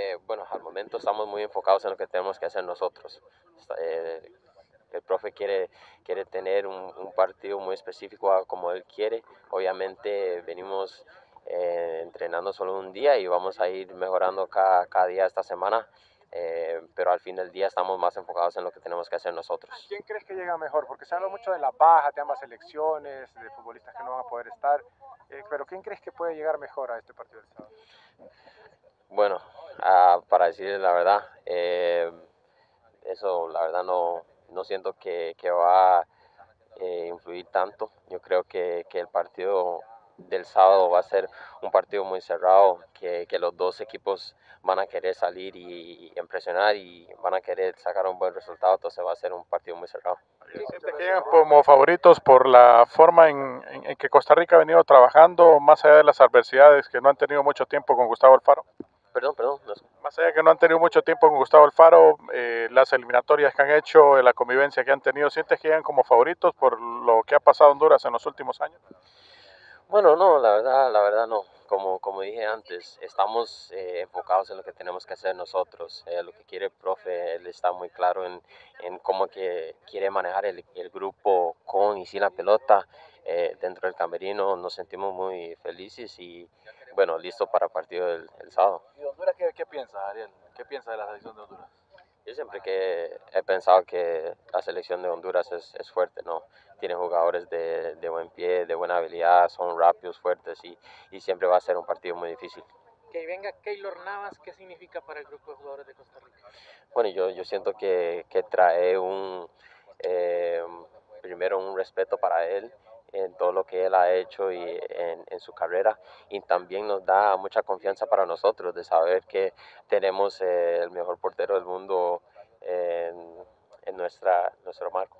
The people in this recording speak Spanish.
Eh, bueno, al momento estamos muy enfocados en lo que tenemos que hacer nosotros. Eh, el profe quiere, quiere tener un, partido muy específico como él quiere. Obviamente venimos eh, entrenando solo un día y vamos a ir mejorando cada, cada día esta semana. Eh, pero al fin del día estamos más enfocados en lo que tenemos que hacer nosotros. ¿Quién crees que llega mejor? Porque se habla mucho de la baja de ambas selecciones, de futbolistas que no van a poder estar, eh, pero ¿quién crees que puede llegar mejor a este partido del sábado? Bueno, decirle la verdad, eso la verdad no, no siento que, que va a eh, influir tanto. Yo creo que, que, el partido del sábado va a ser un partido muy cerrado, que, que los dos equipos van a querer salir y, impresionar y van a querer sacar un buen resultado, entonces va a ser un partido muy cerrado. ¿Sientes que llegan como favoritos por la forma en, en, que Costa Rica ha venido trabajando, más allá de las adversidades que no han tenido mucho tiempo con Gustavo Alfaro? Perdón, perdón. Más allá de que no han tenido mucho tiempo con Gustavo Alfaro, eh, las eliminatorias que han hecho, eh, la convivencia que han tenido, ¿sientes que llegan como favoritos por lo que ha pasado en Honduras en los últimos años? Bueno, no, la verdad, la verdad no. Como, como dije antes, estamos eh, enfocados en lo que tenemos que hacer nosotros. Eh, lo que quiere el profe, él está muy claro en, en cómo que quiere manejar el, el, grupo con y sin la pelota. Eh, dentro del camerino nos sentimos muy felices y bueno, listo para el partido del, el sábado. ¿Y Honduras qué, qué piensa, Ariel? ¿Qué piensa de la selección de Honduras? Yo siempre que he pensado que la selección de Honduras es, es fuerte, ¿no? Tiene jugadores de, de, buen pie, de buena habilidad, son rápidos, fuertes y, y, siempre va a ser un partido muy difícil. Que venga Keylor Navas, ¿qué significa para el grupo de jugadores de Costa Rica? Bueno, yo, yo siento que, que trae un, eh, primero un respeto para él en todo lo que él ha hecho y en, en, su carrera y también nos da mucha confianza para nosotros de saber que tenemos eh, el mejor portero del mundo en, en nuestra, nuestro marco.